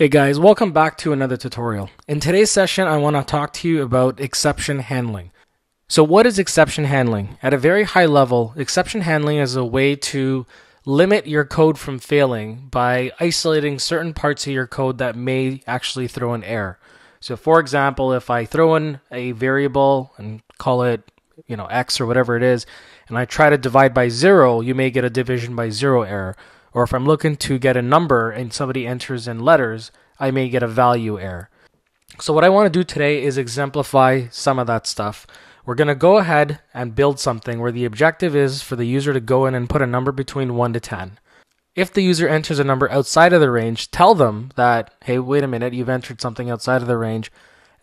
Hey guys, welcome back to another tutorial. In today's session, I want to talk to you about exception handling. So what is exception handling? At a very high level, exception handling is a way to limit your code from failing by isolating certain parts of your code that may actually throw an error. So for example, if I throw in a variable and call it, you know, x or whatever it is, and I try to divide by zero, you may get a division by zero error. Or if I'm looking to get a number and somebody enters in letters, I may get a value error. So what I want to do today is exemplify some of that stuff. We're going to go ahead and build something where the objective is for the user to go in and put a number between 1 to 10. If the user enters a number outside of the range, tell them that, hey, wait a minute, you've entered something outside of the range,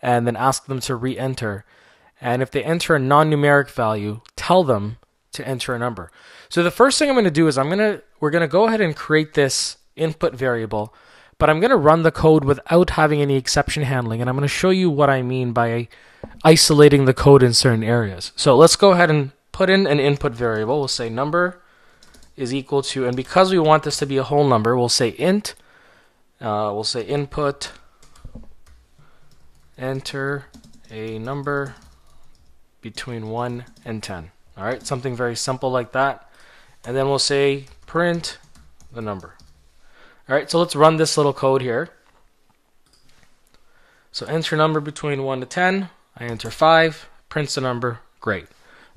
and then ask them to re enter. And if they enter a non numeric value, tell them to enter a number. So the first thing I'm going to do is I'm going to we're going to go ahead and create this input variable, but I'm going to run the code without having any exception handling and I'm going to show you what I mean by isolating the code in certain areas. So let's go ahead and put in an input variable. We'll say number is equal to and because we want this to be a whole number, we'll say int uh, we'll say input enter a number between 1 and 10. All right, something very simple like that. And then we'll say print the number. All right, so let's run this little code here. So enter number between 1 to 10. I enter 5, prints the number, great.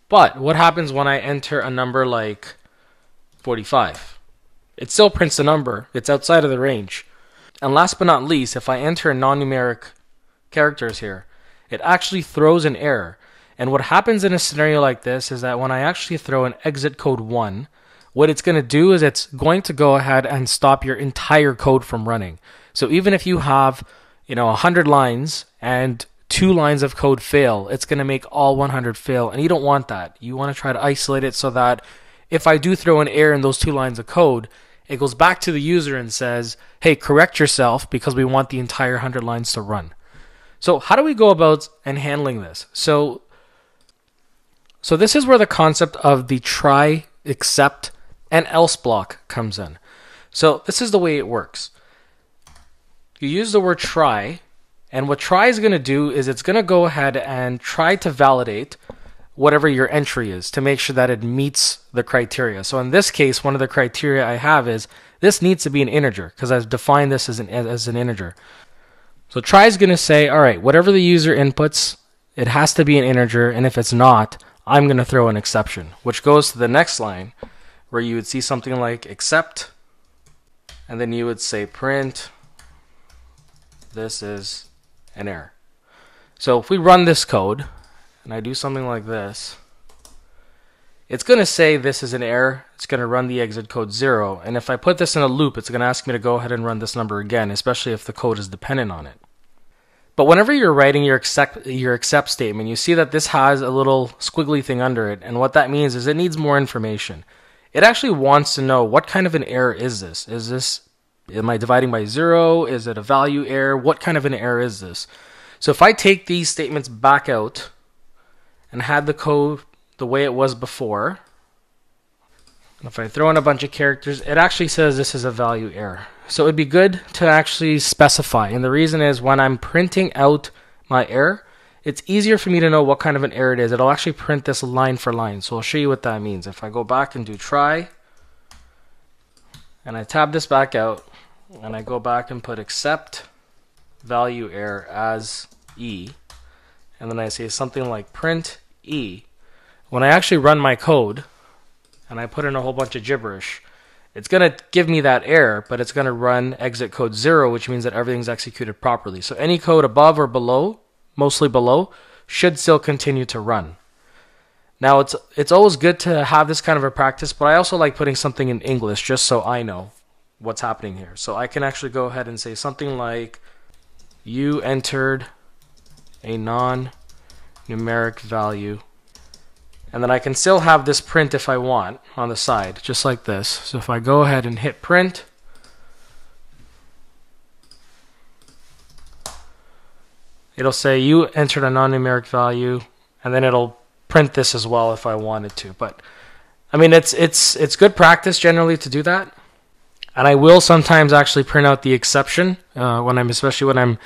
But what happens when I enter a number like 45? It still prints the number, it's outside of the range. And last but not least, if I enter a non-numeric characters here, it actually throws an error. And what happens in a scenario like this is that when I actually throw an exit code 1, what it's going to do is it's going to go ahead and stop your entire code from running. So even if you have, you know, 100 lines and two lines of code fail, it's going to make all 100 fail. And you don't want that. You want to try to isolate it so that if I do throw an error in those two lines of code, it goes back to the user and says, hey, correct yourself because we want the entire 100 lines to run. So how do we go about and handling this? So so this is where the concept of the try, except, and else block comes in. So this is the way it works. You use the word try, and what try is going to do is it's going to go ahead and try to validate whatever your entry is to make sure that it meets the criteria. So in this case, one of the criteria I have is this needs to be an integer because I've defined this as an as an integer. So try is going to say, all right, whatever the user inputs, it has to be an integer, and if it's not, I'm going to throw an exception, which goes to the next line where you would see something like except, and then you would say print, this is an error. So if we run this code, and I do something like this, it's going to say this is an error. It's going to run the exit code 0. And if I put this in a loop, it's going to ask me to go ahead and run this number again, especially if the code is dependent on it. But whenever you're writing your except, your except statement, you see that this has a little squiggly thing under it. And what that means is it needs more information. It actually wants to know what kind of an error is this? Is this, am I dividing by zero? Is it a value error? What kind of an error is this? So if I take these statements back out and had the code the way it was before, if I throw in a bunch of characters, it actually says this is a value error. So it'd be good to actually specify. And the reason is when I'm printing out my error, it's easier for me to know what kind of an error it is. It'll actually print this line for line. So I'll show you what that means. If I go back and do try, and I tab this back out, and I go back and put except value error as E, and then I say something like print E, when I actually run my code, and I put in a whole bunch of gibberish, it's going to give me that error, but it's going to run exit code 0, which means that everything's executed properly. So any code above or below, mostly below, should still continue to run. Now, it's, it's always good to have this kind of a practice, but I also like putting something in English just so I know what's happening here. So I can actually go ahead and say something like, you entered a non-numeric value and then I can still have this print if I want on the side, just like this. So if I go ahead and hit print, it'll say you entered a non-numeric value, and then it'll print this as well if I wanted to. But I mean, it's it's it's good practice generally to do that. And I will sometimes actually print out the exception uh, when I'm, especially when I'm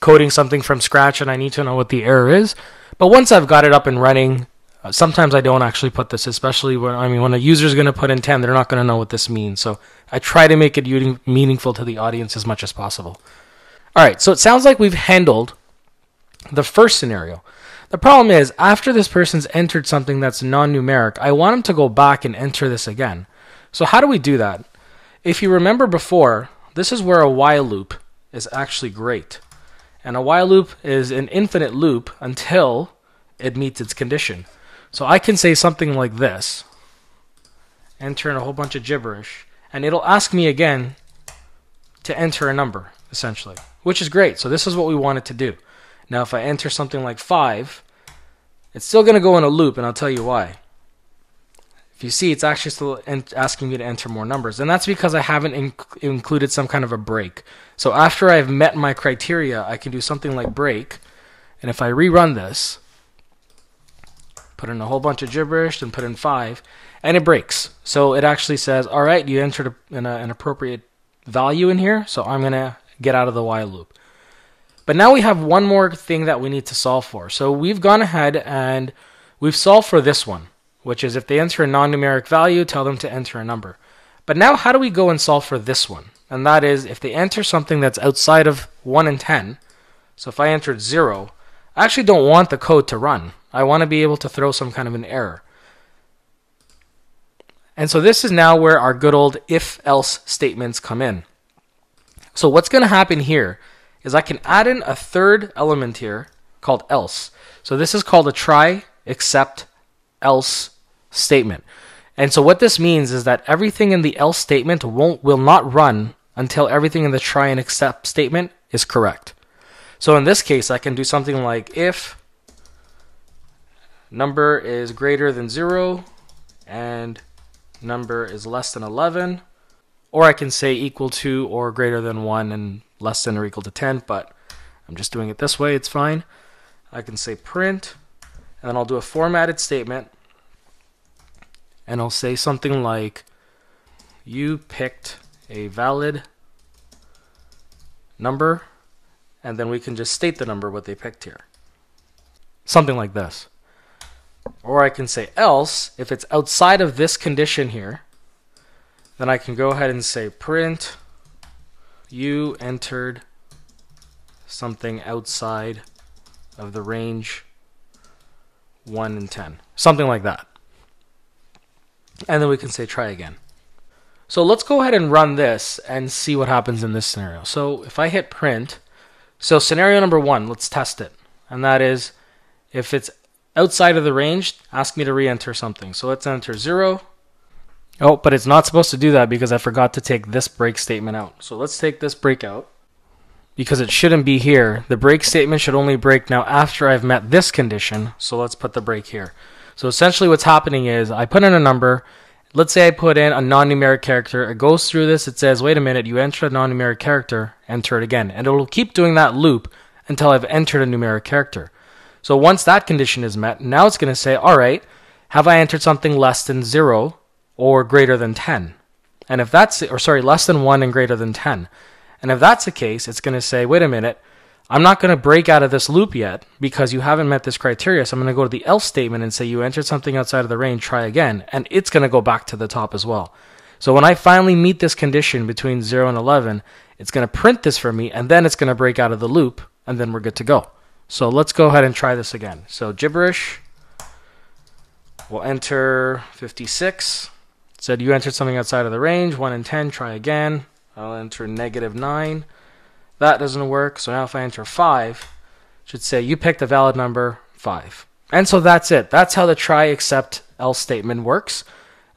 coding something from scratch and I need to know what the error is. But once I've got it up and running, uh, sometimes I don't actually put this, especially when I mean when a user is going to put in 10, they're not going to know what this means. So I try to make it meaningful to the audience as much as possible. All right, so it sounds like we've handled the first scenario. The problem is, after this person's entered something that's non-numeric, I want them to go back and enter this again. So how do we do that? If you remember before, this is where a while loop is actually great. And a while loop is an infinite loop until it meets its condition. So I can say something like this, enter in a whole bunch of gibberish, and it'll ask me again to enter a number, essentially, which is great. So this is what we want it to do. Now if I enter something like 5, it's still going to go in a loop, and I'll tell you why. If you see, it's actually still asking me to enter more numbers. And that's because I haven't inc included some kind of a break. So after I've met my criteria, I can do something like break. And if I rerun this, put in a whole bunch of gibberish, and put in 5, and it breaks. So it actually says, all right, you entered a, an, an appropriate value in here, so I'm going to get out of the while loop. But now we have one more thing that we need to solve for. So we've gone ahead and we've solved for this one which is if they enter a non-numeric value, tell them to enter a number. But now how do we go and solve for this one? And that is if they enter something that's outside of 1 and 10, so if I entered 0, I actually don't want the code to run. I want to be able to throw some kind of an error. And so this is now where our good old if-else statements come in. So what's going to happen here is I can add in a third element here called else. So this is called a try, except, else statement. And so what this means is that everything in the else statement won't will not run until everything in the try and except statement is correct. So in this case, I can do something like if number is greater than 0 and number is less than 11, or I can say equal to or greater than 1 and less than or equal to 10, but I'm just doing it this way, it's fine. I can say print, and then I'll do a formatted statement and I'll say something like, you picked a valid number, and then we can just state the number what they picked here. Something like this. Or I can say else, if it's outside of this condition here, then I can go ahead and say print you entered something outside of the range 1 and 10. Something like that and then we can say try again. So let's go ahead and run this and see what happens in this scenario. So if I hit print, so scenario number one, let's test it. And that is if it's outside of the range, ask me to re-enter something. So let's enter zero. Oh, but it's not supposed to do that because I forgot to take this break statement out. So let's take this break out because it shouldn't be here. The break statement should only break now after I've met this condition. So let's put the break here. So essentially what's happening is I put in a number. Let's say I put in a non-numeric character. It goes through this. It says, wait a minute, you entered a non-numeric character. Enter it again. And it will keep doing that loop until I've entered a numeric character. So once that condition is met, now it's going to say, all right, have I entered something less than 0 or greater than 10? And if that's, or sorry, less than 1 and greater than 10. And if that's the case, it's going to say, wait a minute, I'm not going to break out of this loop yet because you haven't met this criteria. So I'm going to go to the else statement and say you entered something outside of the range, try again. And it's going to go back to the top as well. So when I finally meet this condition between 0 and 11, it's going to print this for me and then it's going to break out of the loop and then we're good to go. So let's go ahead and try this again. So gibberish, we'll enter 56. It said you entered something outside of the range, 1 and 10, try again. I'll enter negative 9. That doesn't work. So now if I enter 5, should say you picked a valid number 5. And so that's it. That's how the try except else statement works.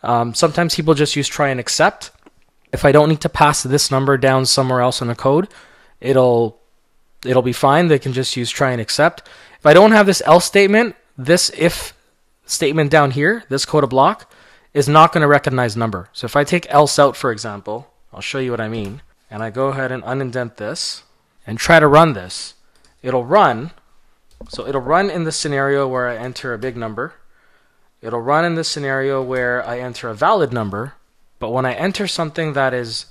Um, sometimes people just use try and except. If I don't need to pass this number down somewhere else in the code, it'll it'll be fine. They can just use try and except. If I don't have this else statement, this if statement down here, this code block, is not going to recognize number. So if I take else out, for example, I'll show you what I mean and I go ahead and unindent this and try to run this, it'll run. So it'll run in the scenario where I enter a big number. It'll run in the scenario where I enter a valid number. But when I enter something that is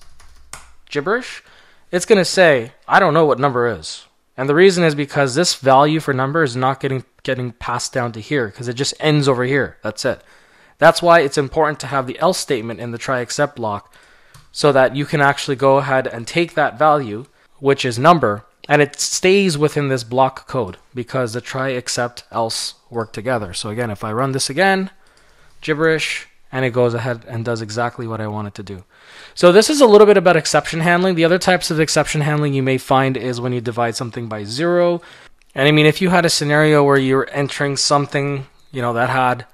gibberish, it's going to say, I don't know what number is. And the reason is because this value for number is not getting getting passed down to here because it just ends over here. That's it. That's why it's important to have the else statement in the try except block so that you can actually go ahead and take that value, which is number, and it stays within this block code because the try except else work together. So again, if I run this again, gibberish, and it goes ahead and does exactly what I want it to do. So this is a little bit about exception handling. The other types of exception handling you may find is when you divide something by zero. And I mean, if you had a scenario where you're entering something, you know, that had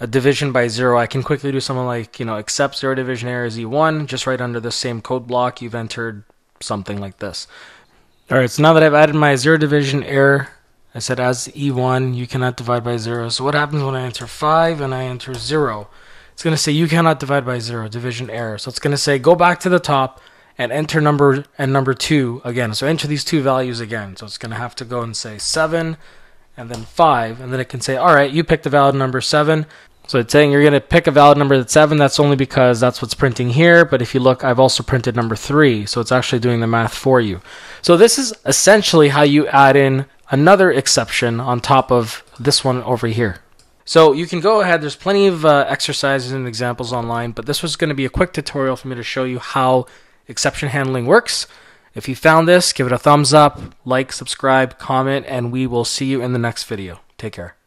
a division by zero, I can quickly do something like, you know, except zero division error is E1, just right under the same code block, you've entered something like this. All right, so now that I've added my zero division error, I said as E1, you cannot divide by zero. So what happens when I enter five and I enter zero? It's going to say you cannot divide by zero, division error. So it's going to say go back to the top and enter number and number two again. So enter these two values again. So it's going to have to go and say seven and then five, and then it can say, all right, you picked a valid number seven. So it's saying you're going to pick a valid number that's seven. That's only because that's what's printing here. But if you look, I've also printed number three. So it's actually doing the math for you. So this is essentially how you add in another exception on top of this one over here. So you can go ahead. There's plenty of uh, exercises and examples online, but this was going to be a quick tutorial for me to show you how exception handling works. If you found this, give it a thumbs up, like, subscribe, comment, and we will see you in the next video. Take care.